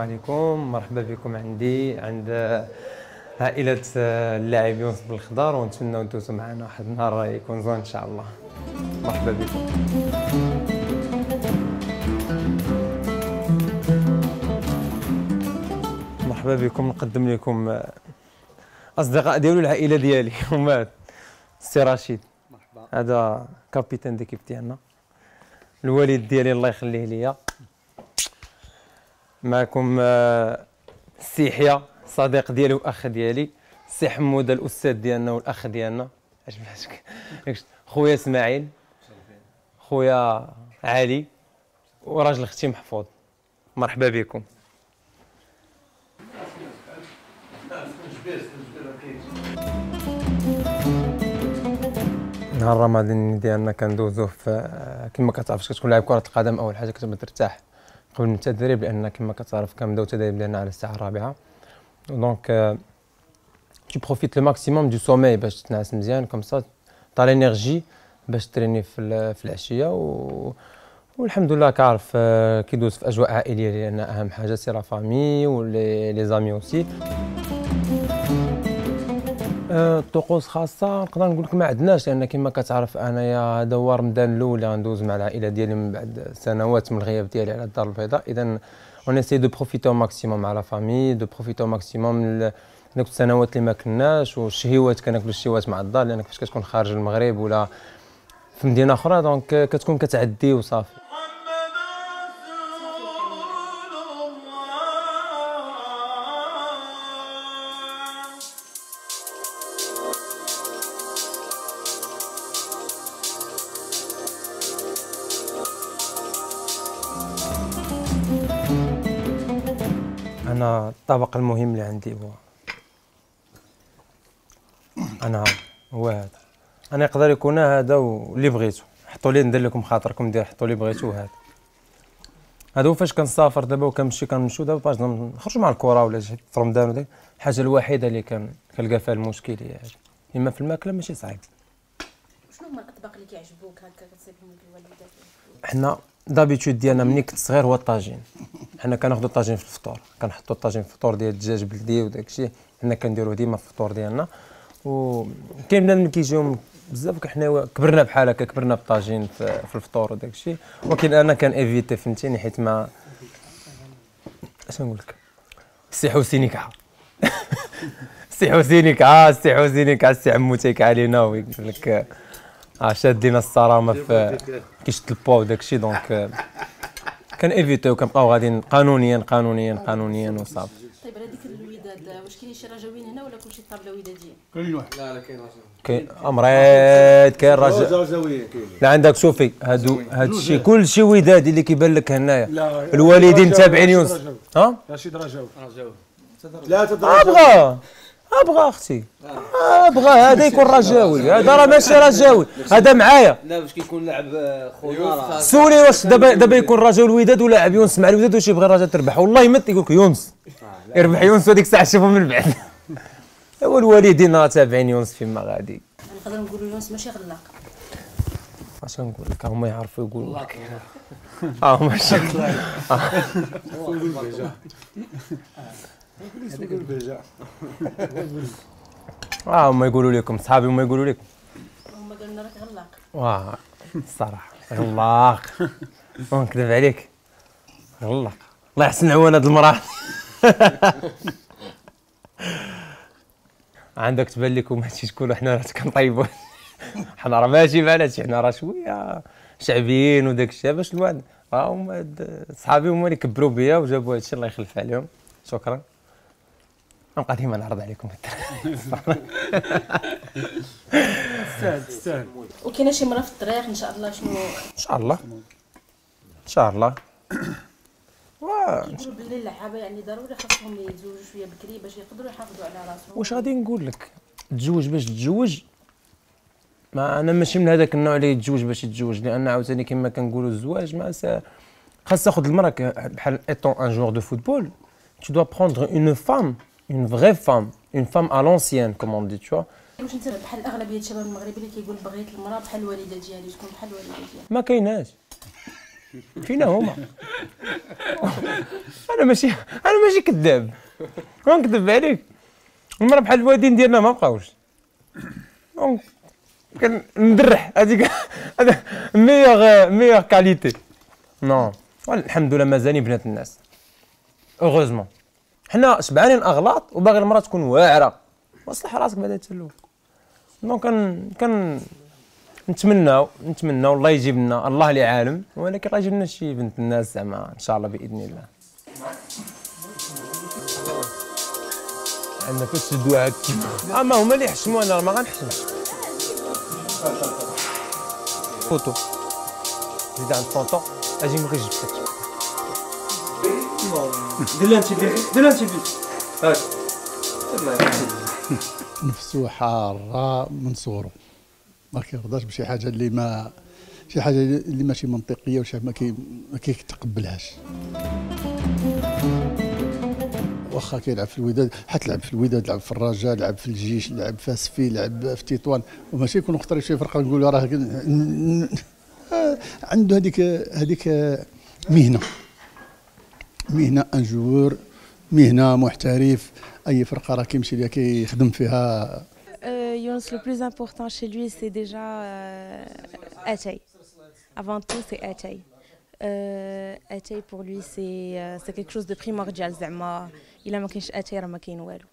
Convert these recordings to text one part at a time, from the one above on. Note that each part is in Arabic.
السلام عليكم. مرحبا بكم عندي عند عائلة اللاعب يونس بالخضر ونتمنى ندوزو معنا واحد النهار يكون زوين إن شاء الله. مرحبا بكم. مرحبا بكم. نقدم لكم أصدقاء ديالو العائله ديالي. هما السي رشيد. مرحبا. هذا كابيتان ديكيب ديالنا. الوالد ديالي الله يخليه ليا. معكم السي آه، يحيى صديق ديالي واخ ديالي. السي حمود الأستاذ ديالنا والأخ ديالنا. خويا إسماعيل. خويا علي. وراجل أختي محفوظ. مرحبا بكم. نهار رمضان ديالنا كندوزوه في كما كتعرف كتكون لاعب كرة القدم. أول حاجة كتبدا ترتاح. قبل من التدريب لأن كما كتعرف كنبداو التدريب ديالنا على الساعة الرابعة. donc tu profites le maximum de sommeil باش تنعس مزيان comme ça t'as l'énergie باش تريني في, في العشية و والحمد لله كعرف كيدوز في أجواء عائلية لأن أهم حاجة c'est la famille و les amis aussi طقوس خاصة. نقدر نقول لك ما عندناش لأن كما كتعرف أنايا هذا هو رمضان الأول غندوز مع العائلة ديالي من بعد سنوات من الغياب ديالي على الدار البيضاء. اذا on essaie de profiter au maximum à la famille de profiter au maximum من ديك السنوات اللي ما كناش والشهيوات كناكلوا الشهيوات مع الدار لأن فاش كتكون خارج المغرب ولا في مدينة أخرى donc كتكون كتعدي وصافي. الطبق المهم اللي عندي هو. أنا هو هذا. أنا يقدر يكون هذا واللي بغيتو. حطوا لي ندير لكم خاطركم ندير حطوا لي بغيتو هذا. هو فاش كنسافر دابا وكنمشي كنمشيو دابا باش نخرجوا مع الكره ولا شي رمضان ولا الحاجة الوحيدة اللي كنلقى فيها المشكل هي إما في الماكلة ماشي صعيب. شنو هما الأطباق اللي كيعجبوك هكا كتصيبهم الوالدات؟ حنا دابيتود ديالنا ملي كنت صغير هو الطاجين. حنا كناخذوا الطاجين في الفطور. كنحطوا الطاجين في الفطور ديال الدجاج بلدي وداك الشيء. حنا كنديروه ديما في الفطور ديالنا. وكاين بنادم كيجيهم بزاف حنا كبرنا بحال هكا كبرنا بالطاجين في, الفطور وداك الشيء. ولكن أنا كان ايفيتي فهمتيني؟ حيت ما اش نقول لك؟ السي حسيني كعا السي حسيني كعا السي حسيني كعا السي عموتي علينا ويقول لك آه شادينا الصرامه في كيشد البوا وداك الشيء دونك كان ايفيتيو كنبقاو غاديين قانونيا قانونيا قانونيا وصافي. طيب على ديك الوداد واش كاين شي رجاويين هنا ولا كلشي طابله وداديه كاين واحد. لا لا كاين كاين امريض كاين رجاويين لا عندك شوفي هادو هاد الشيء كلشي ودادي اللي كيبان لك هنايا. الوالدين تابعين يوسف ها؟ رشيد رجاوي رجاوي ثلاثة أبغى. أبغى أختي. أبغى هذا يكون رجاوي. هذا راه ماشي رجاوي. هذا معايا. لا باش كيكون لاعب خونا سولي واش دابا دابا يكون رجاوي الوداد ولاعب يونس. مع الوداد واش يبغي الرجاء تربح؟ والله يمت يقول لك يونس. يربح يونس وديك الساعة شوفوا من بعد. هو الوالدين راه تابعين يونس فيما غادي. نقدر نقولوا يونس ماشي غلاق اش نقول لك؟ هما يعرفوا يقولوا لك. آه. شكل آه هما يقولوا لكم صحابي هما يقولوا لكم. هما قالوا لنا راك غلاق. واه الصراحة. غلاق. نكذب عليك. غلاق. الله يحسن عوان هاد المرأة. عندك تبان لكم هادشي تقولوا حنا راه كنطيبوا حنا راه ماشي بحال حنا راه شوية شعبيين وداك الشيء. باش الواحد راه هما صحابي هما اللي كبروا بيا وجابوا هادشي الله يخلف عليهم. شكرا. نبقى ديما نعرض عليكم تستاهل تستاهل وكاينه شي مرة في الطريق إن شاء الله شنو؟ إن شاء الله. إن شاء الله. كيقولوا باللي اللعابة يعني ضروري خاصهم يتزوجوا شوية بكري باش يقدروا يحافظوا على راسهم. واش غادي نقول لك؟ تزوج باش تتزوج ما أنا ماشي من هذاك النوع اللي يتزوج باش يتزوج لأن عاوتاني كما كنقولوا الزواج ما خاص تاخذ المرأة بحال étant un joueur de football tu dois prendre une femme une vraie femme une femme à l'ancienne comme on dit tu vois. واش انت بحال اغلبيه الشباب المغربي اللي كيقول بغيت المرأة بحال الوالده ديالي تكون بحال الوالده ديالي؟ ما كايناش. فينا هما. أنا ماشي أنا ماشي كذاب. ما نكذب عليك. المرة بحال الوالدين ديالنا ما بقاوش. كندرح هذيك meilleure meilleure qualité non الحمد لله مازالين بنات الناس. heureusement حنا شبعانين أغلاط وباغي المراه تكون واعرة. وصلح راسك بعدا تسلو. donc كان كان نتمناو نتمناو الله يجيب لنا الله اللي عالم ولكن الله يجيب لنا شي بنت الناس زعما إن شاء الله بإذن الله. عندنا فاش تشدوا هادشي أما هما اللي يحشموا أنا ما غنحشمش. فوتو. زيد عند طونطون أجي ما كنجبتكش نفسه حارة من صغره. ما كيرضاش بشي حاجة اللي ما شي حاجة اللي ماشي منطقية وشي ما كي ما كيتقبلهاش. واخا كيلعب في الوداد حتى لعب في الوداد لعب في الرجاء لعب في الجيش لعب في أسفي لعب في تطوان. وماشي يكون مختار شي فرقة نقولوا راه عنده هذيك هذيك مهنة. مهنة un joueur مهنة محترف. أي فرقة راه كيمشي ليها كيخدم فيها؟ يونس le plus important chez lui c'est déjà اتاي avant tout c'est اتاي اتاي pour lui c'est c'est quelque chose de primordial زعما الا ما كاينش اتاي راه ما كاين والو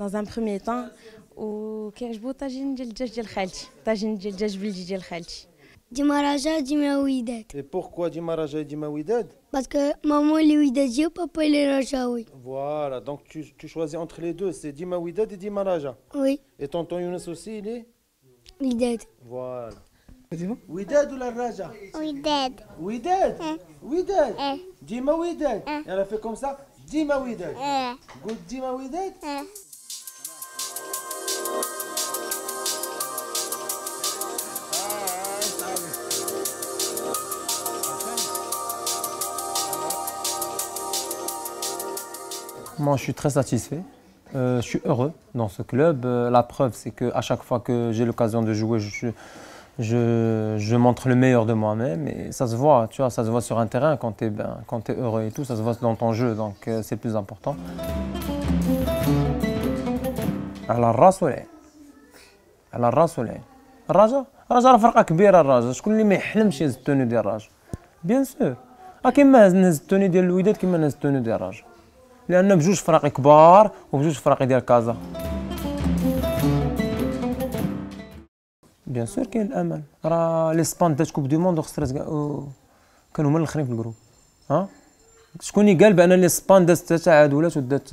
dans un premier temps وكيعجبو طاجين ديال الدجاج ديال خالتي طاجين ديال الدجاج بلدي ديال خالتي du Maharaja du Maouidad. Et pourquoi du et du Maouidad Parce que maman est Ouidadji, papa il est Rajaoui. Voilà, donc tu, tu, choisis entre les deux, c'est du Maouidad et du Maharaja. Oui. Et tonton Younes aussi, il est Ouidad. Voilà. Ouidad ou la Raja Ouidad. Ouidad Ouidad Dima Ouidad. Elle a fait comme ça Dima Ouidad. Good Dima Ouidad Moi, je suis très satisfait. Euh, je suis heureux dans ce club. Euh, la preuve, c'est qu'à chaque fois que j'ai l'occasion de jouer, je, je, je montre le meilleur de moi-même. Et ça se voit, tu vois, ça se voit sur un terrain quand tu es, ben, quand es heureux et tout. Ça se voit dans ton jeu, donc euh, c'est le plus important. على الراس والعين على الراس والعين الرجاء الرجاء راه فرقه كبيره الرجاء شكون اللي ما يحلمش يهز التوني ديال الرجاء بيان سور راه كيما نهز التوني ديال الوداد كيما نهز التوني ديال الرجاء لأن بجوج فراقي كبار وبجوج فراقي ديال كازا. bien sûr كاين الامل راه l'Espagne دات coupe du monde وخسرت كانوا هما الاخرين في ال groupe ها شكون اللي قال بان l'Espagne دات تعادلات ودات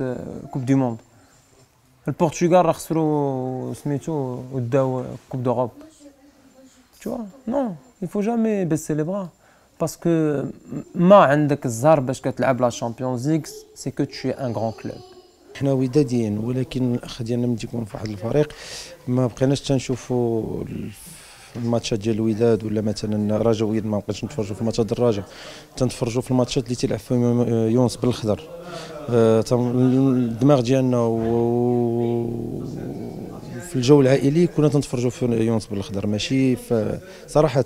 coupe du monde البرتغال راه خسروا سميتو وداو coupe d'Europe tu vois? Non il faut jamais baisser les bras. Que ما عندك الزهر باش كتلعب la Champions League c'est que c'est un grand club. حنا وداديين ولكن الاخ ديالنا ملي تيكون في واحد الفريق. ما بقيناش تنشوفوا الماتشات ديال الوداد ولا مثلا رجاء وداد ما بقيناش نتفرجوا في الماتشات ديال الرجاء تنتفرجوا في الماتشات اللي تيلعب فيهم يونس بالخضر. آه، الدماغ ديالنا الجو العائلي كنا تنتفرجوا في يونس بالخضر ماشي؟ صراحة.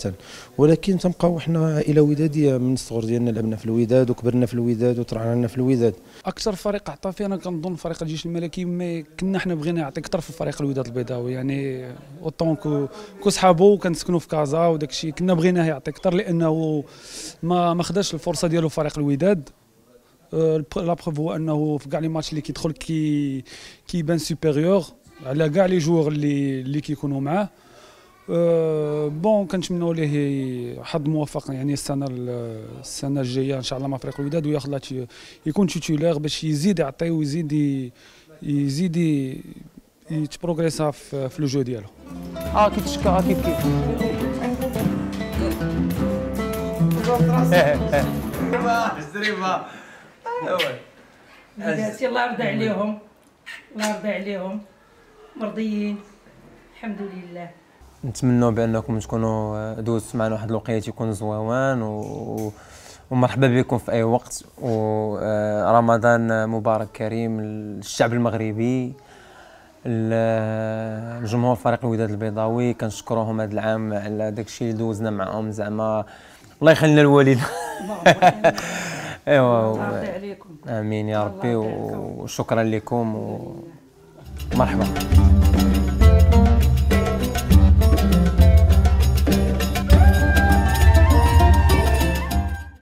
ولكن تنبقاو حنا عائله وداديه من الصغر ديالنا لعبنا في الوداد وكبرنا في الوداد وطلعنا في الوداد. أكثر فريق عطى فيه أنا كنظن فريق الجيش الملكي مي كنا حنا بغينا يعطي أكثر في فريق الوداد البيضاوي يعني en tant que que صحابو كنسكنوا في كازا وداك الشيء. كنا بغيناه يعطي أكثر لأنه ما ما خداش الفرصة ديالو فريق الوداد. أه، la preuve هو أنه في كاع les matchs اللي كيدخل كي كيبان supérieur على كاع les joueurs اللي اللي كيكونوا معاه. أه، bon كنتمنوا ليه حظ موفق يعني السنة ال- السنة الجاية إن شاء الله مع فريق الوداد وياخذ يكون titulaire باش يزيد يعطي ويزيد يزيد يتبروغريسا في في لو جو ديالو. آه كي تشكى آه كيف كيف؟ وليداتي الله يرضى عليهم. الله يرضى عليهم. مرضيين. الحمد لله. نتمنوا بأنكم تكونوا آه، دوزتوا معنا واحد الوقيته يكون زويوان و... ومرحبا بكم في أي وقت. ورمضان مبارك كريم للشعب المغربي ال- الجمهور فريق الوداد البيضاوي. كنشكروهم هذا العام على داك الشيء اللي دوزنا معاهم زعما. الله يخلينا الوالد. إيوا الله يرضي عليكم. آمين يا ربي وشكرا لكم. ومرحبا